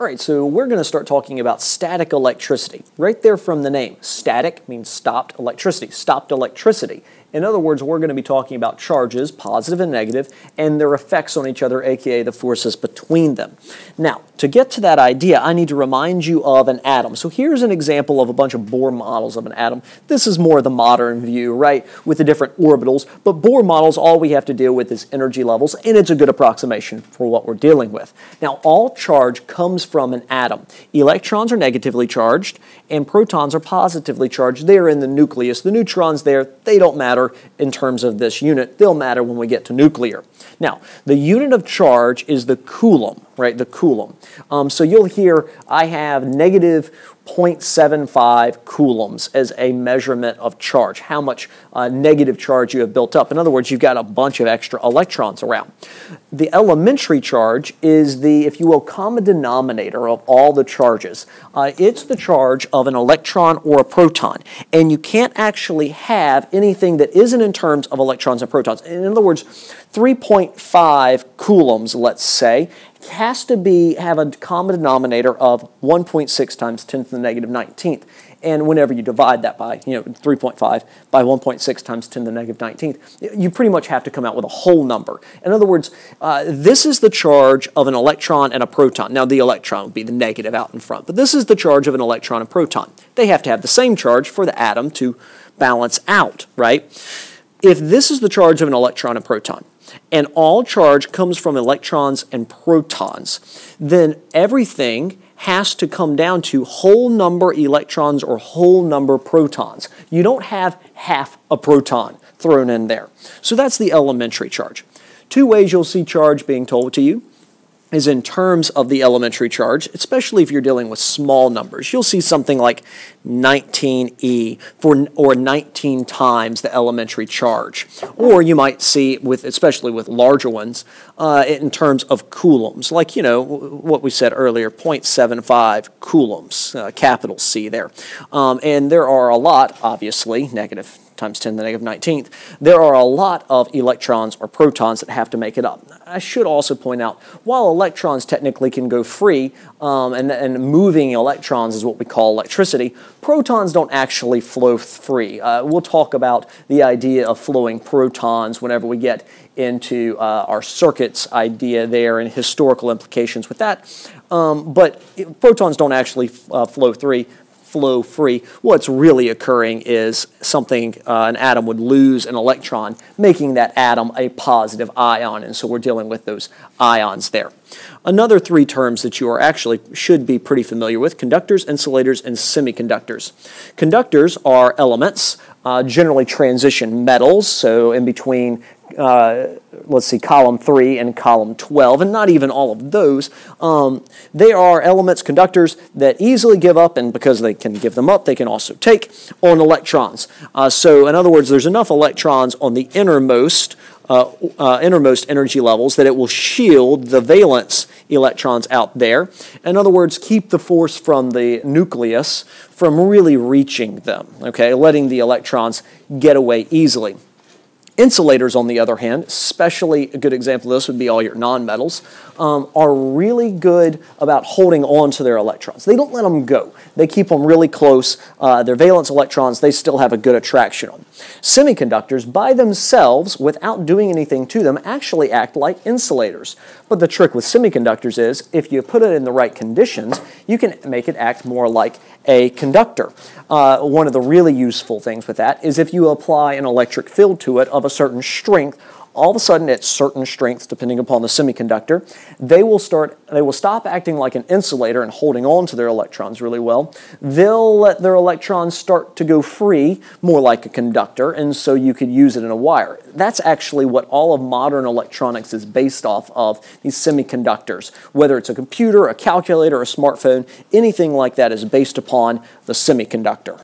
All right, so we're going to start talking about static electricity. Right there from the name. Static means stopped electricity, stopped electricity. In other words, we're going to be talking about charges, positive and negative, and their effects on each other, aka the forces between them. Now, to get to that idea, I need to remind you of an atom. So here's an example of a bunch of Bohr models of an atom. This is more the modern view, right, with the different orbitals. But Bohr models, all we have to deal with is energy levels, and it's a good approximation for what we're dealing with. Now, all charge comes from an atom. Electrons are negatively charged, and protons are positively charged. They're in the nucleus. The neutrons there, they don't matter matter in terms of this unit. They'll matter when we get to nuclear. Now, the unit of charge is the coulomb, right? The coulomb. Um, so you'll hear I have negative 0.75 coulombs as a measurement of charge, how much uh, negative charge you have built up. In other words, you've got a bunch of extra electrons around. The elementary charge is the, if you will, common denominator of all the charges. Uh, it's the charge of an electron or a proton, and you can't actually have anything that isn't in terms of electrons and protons. In other words, 3.5 coulombs, let's say, has to be have a common denominator of 1.6 times 10 to the negative 19th. And whenever you divide that by, you know, 3.5 by 1.6 times 10 to the negative 19th, you pretty much have to come out with a whole number. In other words, uh, this is the charge of an electron and a proton. Now, the electron would be the negative out in front, but this is the charge of an electron and proton. They have to have the same charge for the atom to balance out, right? If this is the charge of an electron and proton, and all charge comes from electrons and protons, then everything has to come down to whole number electrons or whole number protons. You don't have half a proton thrown in there. So that's the elementary charge. Two ways you'll see charge being told to you is in terms of the elementary charge, especially if you're dealing with small numbers. You'll see something like 19e for or 19 times the elementary charge. Or you might see with especially with larger ones uh, in terms of coulombs, like you know what we said earlier, 0.75 coulombs, uh, capital C there. Um, and there are a lot, obviously, negative times 10 to the negative 19th, there are a lot of electrons or protons that have to make it up. I should also point out, while electrons technically can go free, um, and, and moving electrons is what we call electricity, protons don't actually flow free. Uh, we'll talk about the idea of flowing protons whenever we get into uh, our circuits idea there and historical implications with that. Um, but protons don't actually uh, flow free flow free. What's really occurring is something, uh, an atom would lose an electron, making that atom a positive ion, and so we're dealing with those ions there. Another three terms that you are actually should be pretty familiar with, conductors, insulators, and semiconductors. Conductors are elements, uh, generally transition metals, so in between uh, let's see, column 3 and column 12, and not even all of those. Um, they are elements, conductors, that easily give up, and because they can give them up, they can also take on electrons. Uh, so, in other words, there's enough electrons on the innermost, uh, uh innermost energy levels that it will shield the valence electrons out there. In other words, keep the force from the nucleus from really reaching them, okay, letting the electrons get away easily. Insulators, on the other hand, especially a good example of this would be all your nonmetals, um, are really good about holding on to their electrons. They don't let them go. They keep them really close. Uh, their valence electrons, they still have a good attraction on. Them. Semiconductors, by themselves, without doing anything to them, actually act like insulators. But the trick with semiconductors is, if you put it in the right conditions, you can make it act more like a conductor. Uh, one of the really useful things with that is if you apply an electric field to it of a certain strength, all of a sudden at certain strengths depending upon the semiconductor they will start they will stop acting like an insulator and holding on to their electrons really well. They'll let their electrons start to go free more like a conductor and so you could use it in a wire. That's actually what all of modern electronics is based off of these semiconductors. Whether it's a computer a calculator a smartphone anything like that is based upon the semiconductor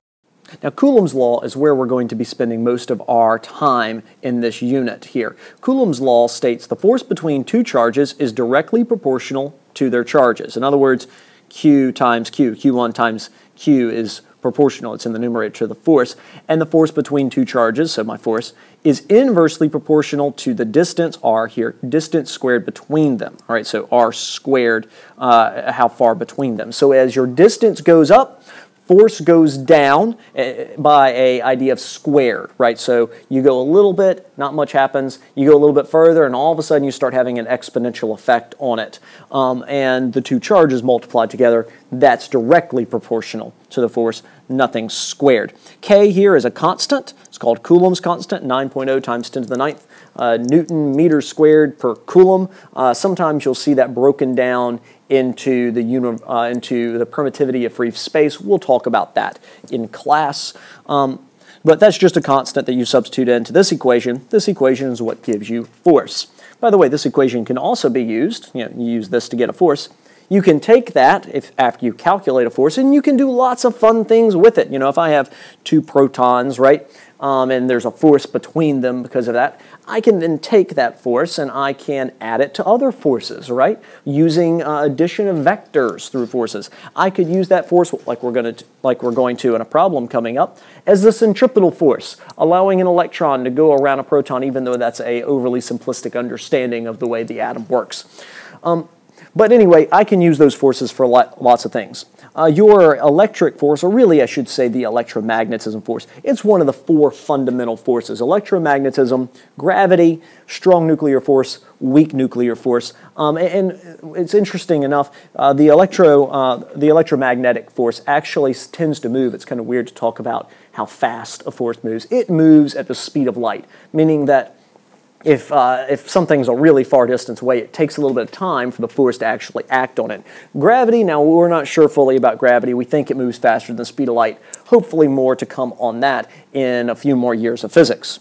now, Coulomb's law is where we're going to be spending most of our time in this unit here. Coulomb's law states the force between two charges is directly proportional to their charges. In other words, Q times Q, Q1 times Q is proportional, it's in the numerator to the force, and the force between two charges, so my force, is inversely proportional to the distance r here, distance squared between them. All right, so r squared, uh, how far between them. So as your distance goes up, force goes down eh, by a idea of squared, right? So you go a little bit, not much happens. You go a little bit further, and all of a sudden you start having an exponential effect on it. Um, and the two charges multiplied together, that's directly proportional to the force, nothing squared. K here is a constant. It's called Coulomb's constant, 9.0 times 10 to the ninth uh, Newton meters squared per coulomb. Uh, sometimes you'll see that broken down into the, uh, into the permittivity of free space. We'll talk about that in class. Um, but that's just a constant that you substitute into this equation. This equation is what gives you force. By the way, this equation can also be used, you know, you use this to get a force. You can take that if after you calculate a force and you can do lots of fun things with it. You know, if I have two protons, right, um, and there's a force between them because of that, I can then take that force and I can add it to other forces, right? Using uh, addition of vectors through forces. I could use that force like we're going to like we're going to in a problem coming up as the centripetal force, allowing an electron to go around a proton even though that's a overly simplistic understanding of the way the atom works. Um, but anyway, I can use those forces for lots of things. Uh, your electric force, or really I should say the electromagnetism force, it's one of the four fundamental forces. Electromagnetism, gravity, strong nuclear force, weak nuclear force. Um, and, and, it's interesting enough, uh, the, electro, uh, the electromagnetic force actually tends to move. It's kind of weird to talk about how fast a force moves. It moves at the speed of light, meaning that if, uh, if something's a really far distance away, it takes a little bit of time for the force to actually act on it. Gravity, now we're not sure fully about gravity. We think it moves faster than the speed of light. Hopefully more to come on that in a few more years of physics.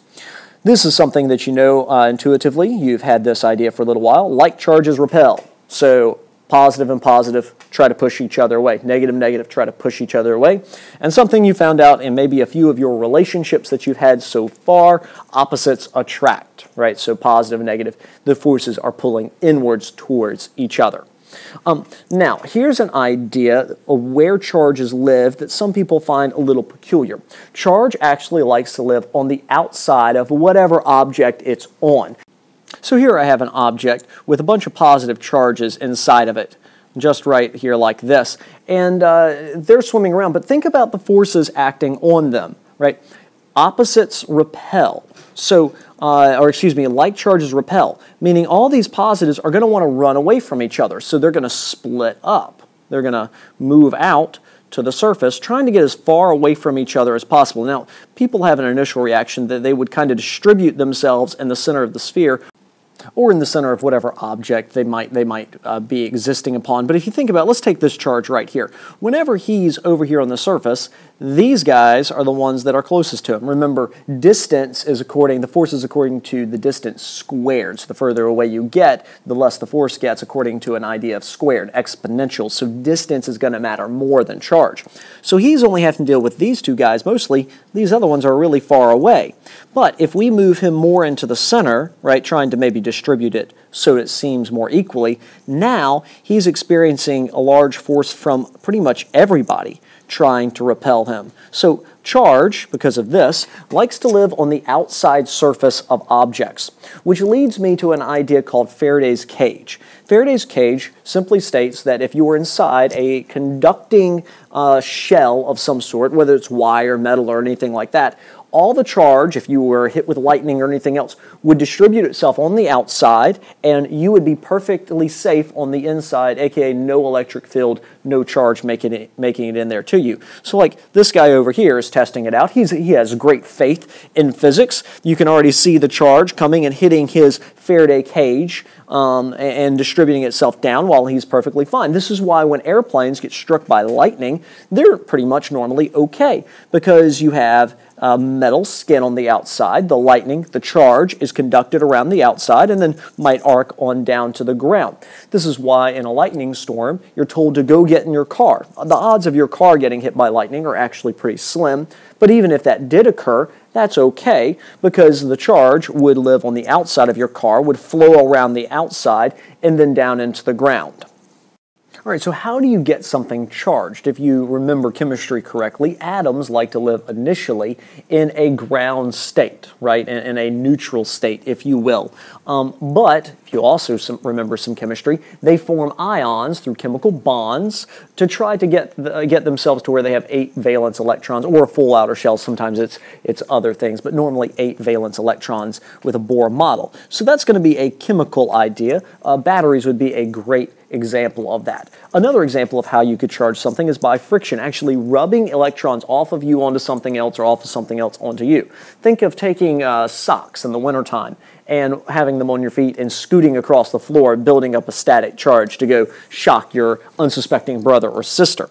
This is something that you know uh, intuitively. You've had this idea for a little while. Like charges repel. So positive and positive try to push each other away. Negative, negative try to push each other away. And something you found out in maybe a few of your relationships that you've had so far, opposites attract, right? So positive and negative, the forces are pulling inwards towards each other. Um, now, here's an idea of where charges live that some people find a little peculiar. Charge actually likes to live on the outside of whatever object it's on. So here I have an object with a bunch of positive charges inside of it, just right here like this. And uh, they're swimming around, but think about the forces acting on them, right? Opposites repel. So, uh, or excuse me, like charges repel, meaning all these positives are going to want to run away from each other. So they're going to split up. They're going to move out to the surface, trying to get as far away from each other as possible. Now, people have an initial reaction that they would kind of distribute themselves in the center of the sphere or in the center of whatever object they might, they might uh, be existing upon. But if you think about, let's take this charge right here. Whenever he's over here on the surface, these guys are the ones that are closest to him. Remember, distance is according, the force is according to the distance squared. So the further away you get, the less the force gets according to an idea of squared, exponential. So distance is going to matter more than charge. So he's only having to deal with these two guys mostly. These other ones are really far away. But if we move him more into the center, right, trying to maybe distribute it so it seems more equally, now he's experiencing a large force from pretty much everybody trying to repel him. So charge, because of this, likes to live on the outside surface of objects, which leads me to an idea called Faraday's cage. Faraday's cage simply states that if you were inside a conducting uh, shell of some sort, whether it's wire, metal, or anything like that, all the charge, if you were hit with lightning or anything else, would distribute itself on the outside, and you would be perfectly safe on the inside, aka no electric field, no charge making it, making it in there to you. So, like this guy over here is testing it out. He's, he has great faith in physics. You can already see the charge coming and hitting his Faraday cage um, and distributing itself down while he's perfectly fine. This is why when airplanes get struck by lightning, they're pretty much normally okay because you have uh, metal skin on the outside. The lightning, the charge, is conducted around the outside and then might arc on down to the ground. This is why in a lightning storm, you're told to go get in your car. The odds of your car getting hit by lightning are actually pretty slim, but even if that did occur, that's okay because the charge would live on the outside of your car, would flow around the outside, and then down into the ground. All right, so how do you get something charged? If you remember chemistry correctly, atoms like to live initially in a ground state, right, in, in a neutral state, if you will. Um, but if you also some, remember some chemistry, they form ions through chemical bonds to try to get the, get themselves to where they have eight valence electrons or a full outer shell. Sometimes it's it's other things, but normally eight valence electrons with a Bohr model. So that's going to be a chemical idea. Uh, batteries would be a great example of that. Another example of how you could charge something is by friction, actually rubbing electrons off of you onto something else or off of something else onto you. Think of taking uh, socks in the wintertime and having them on your feet and scooting across the floor, building up a static charge to go shock your unsuspecting brother or sister.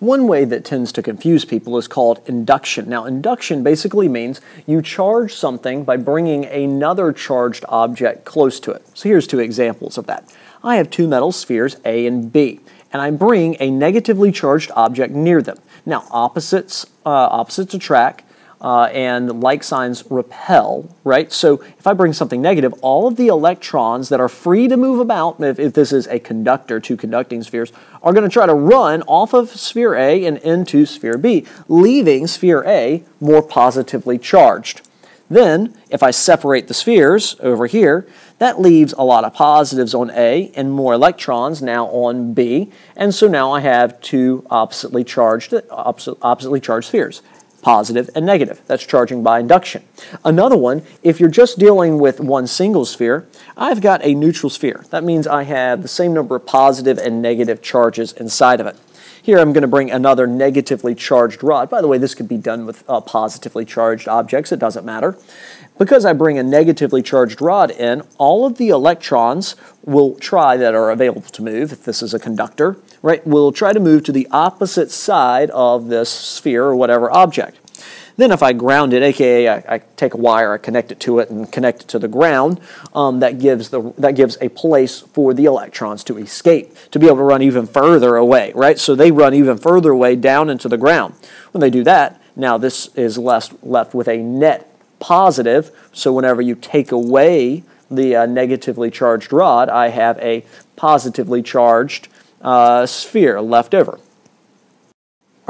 One way that tends to confuse people is called induction. Now, induction basically means you charge something by bringing another charged object close to it. So here's two examples of that. I have two metal spheres, A and B, and I bring a negatively charged object near them. Now, opposites, uh, opposites attract, uh, and like signs repel, right? So if I bring something negative, all of the electrons that are free to move about, if, if this is a conductor, two conducting spheres, are going to try to run off of sphere A and into sphere B, leaving sphere A more positively charged. Then, if I separate the spheres over here, that leaves a lot of positives on A and more electrons now on B. And so now I have two oppositely charged, opposite, oppositely charged spheres positive and negative. That's charging by induction. Another one, if you're just dealing with one single sphere, I've got a neutral sphere. That means I have the same number of positive and negative charges inside of it. Here I'm going to bring another negatively charged rod. By the way, this could be done with uh, positively charged objects. It doesn't matter. Because I bring a negatively charged rod in, all of the electrons will try that are available to move, if this is a conductor, right, will try to move to the opposite side of this sphere or whatever object. Then if I ground it, aka I, I, take a wire, I connect it to it and connect it to the ground, um, that, gives the, that gives a place for the electrons to escape, to be able to run even further away, right? So they run even further away down into the ground. When they do that, now this is left, left with a net positive. So whenever you take away the uh, negatively charged rod, I have a positively charged uh, sphere left over.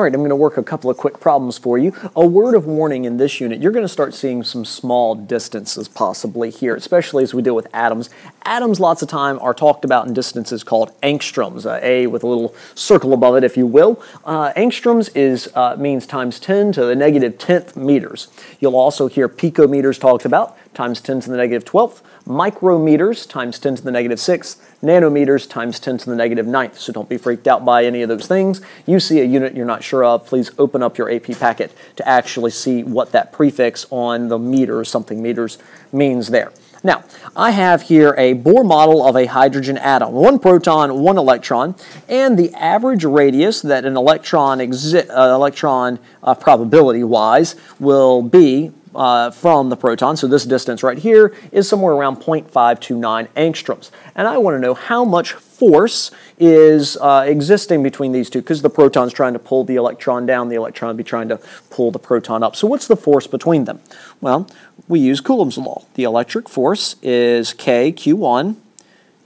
All right, I'm going to work a couple of quick problems for you. A word of warning in this unit, you're going to start seeing some small distances possibly here, especially as we deal with atoms. Atoms lots of time are talked about in distances called angstroms, uh, A with a little circle above it, if you will. Uh, angstroms is, uh, means times 10 to the negative 10th meters. You'll also hear picometers talked about, times 10 to the negative 12th, micrometers times 10 to the negative 6th, nanometers times 10 to the negative 9th. So don't be freaked out by any of those things. You see a unit you're not sure of, please open up your AP packet to actually see what that prefix on the meter, or something meters, means there. Now, I have here a Bohr model of a hydrogen atom, one proton, one electron, and the average radius that an electron, uh, electron uh, probability-wise will be uh, from the proton, so this distance right here is somewhere around 0.529 angstroms. And I want to know how much force is uh, existing between these two, because the proton's trying to pull the electron down, the electron be trying to pull the proton up. So what's the force between them? Well, we use Coulomb's law. The electric force is K Q1,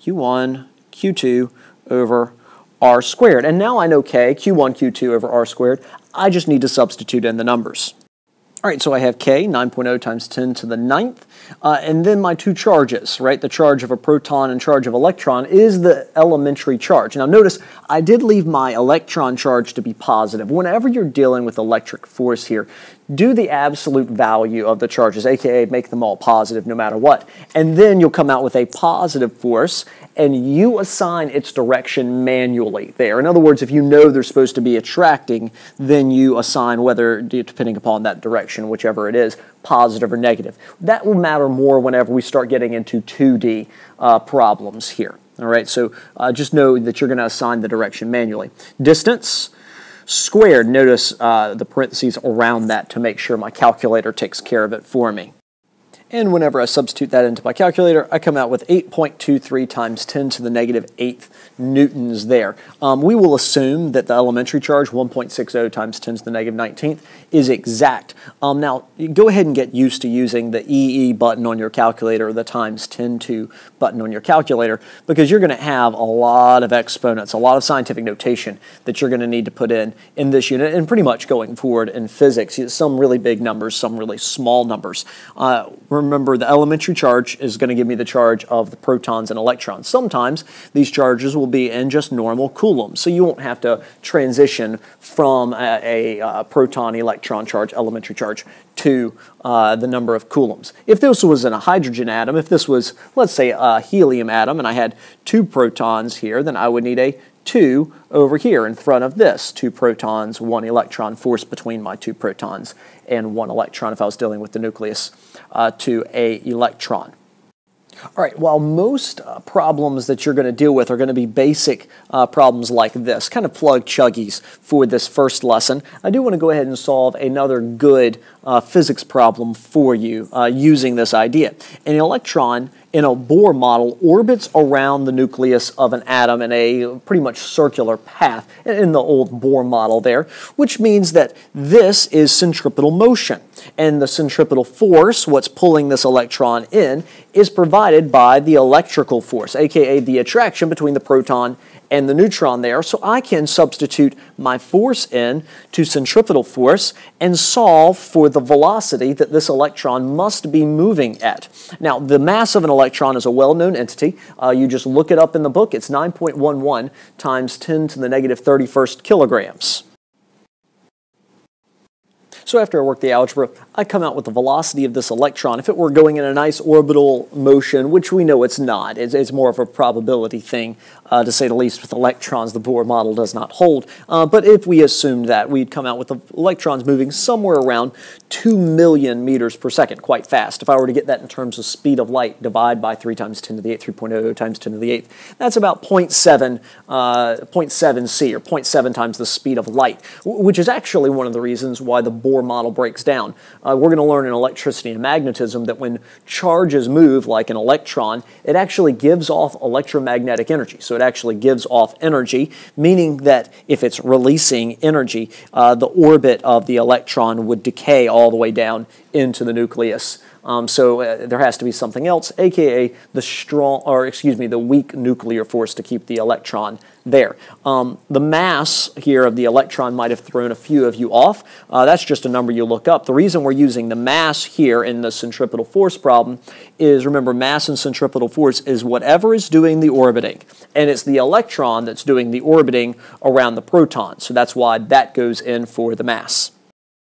Q1, Q2 over R squared. And now I know K, Q1, Q2 over R squared. I just need to substitute in the numbers. All right, so I have K, 9.0 times 10 to the ninth, uh, and then my two charges, right? The charge of a proton and charge of electron is the elementary charge. Now notice, I did leave my electron charge to be positive. Whenever you're dealing with electric force here, do the absolute value of the charges, aka make them all positive no matter what. And then you'll come out with a positive force, and you assign its direction manually there. In other words, if you know they're supposed to be attracting, then you assign whether, depending upon that direction, whichever it is, positive or negative. That will matter more whenever we start getting into 2D uh, problems here. All right, so uh, just know that you're going to assign the direction manually. Distance squared, notice uh, the parentheses around that to make sure my calculator takes care of it for me. And whenever I substitute that into my calculator, I come out with 8.23 times 10 to the negative 8th newtons there. Um, we will assume that the elementary charge, 1.60 times 10 to the negative 19th, is exact. Um, now, go ahead and get used to using the EE button on your calculator or the times 10 to button on your calculator because you're going to have a lot of exponents, a lot of scientific notation that you're going to need to put in in this unit and pretty much going forward in physics. Some really big numbers, some really small numbers. Uh, the elementary charge is going to give me the charge of the protons and electrons. Sometimes these charges will be in just normal coulombs, so you won't have to transition from a, a, a proton electron charge, elementary charge, to uh, the number of coulombs. If this was in a hydrogen atom, if this was, let's say, a helium atom, and I had two protons here, then I would need a 2 over here in front of this. Two protons, one electron, force between my two protons and one electron if I was dealing with the nucleus uh, to a electron. All right, while most uh, problems that you're going to deal with are going to be basic uh, problems like this, kind of plug chuggies for this first lesson, I do want to go ahead and solve another good uh, physics problem for you uh, using this idea. An electron in a Bohr model orbits around the nucleus of an atom in a pretty much circular path in the old Bohr model there, which means that this is centripetal motion. And the centripetal force, what's pulling this electron in, is provided by the electrical force, aka the attraction between the proton and the neutron there. So I can substitute my force in to centripetal force and solve for the velocity that this electron must be moving at. Now, the mass of an electron is a well-known entity. Uh, you just look it up in the book. It's 9.11 times 10 to the negative 31st kilograms. So after I work the algebra, I come out with the velocity of this electron. If it were going in a nice orbital motion, which we know it's not, it's, it's more of a probability thing, uh, to say the least, with electrons the Bohr model does not hold. Uh, but if we assumed that, we'd come out with the electrons moving somewhere around 2 million meters per second, quite fast. If I were to get that in terms of speed of light, divide by 3 times 10 to the 8, 3.0 times 10 to the 8, that's about 0.7, uh, 0.7 c, or 0.7 times the speed of light, which is actually one of the reasons why the Bohr model breaks down. Uh, we're going to learn in electricity and magnetism that when charges move, like an electron, it actually gives off electromagnetic energy. It actually gives off energy, meaning that if it's releasing energy, uh, the orbit of the electron would decay all the way down into the nucleus. Um, so uh, there has to be something else, aka the strong, or excuse me, the weak nuclear force to keep the electron there. Um, the mass here of the electron might have thrown a few of you off. Uh, that's just a number you look up. The reason we're using the mass here in the centripetal force problem is, remember, mass and centripetal force is whatever is doing the orbiting. And it's the electron that's doing the orbiting around the proton. So that's why that goes in for the mass.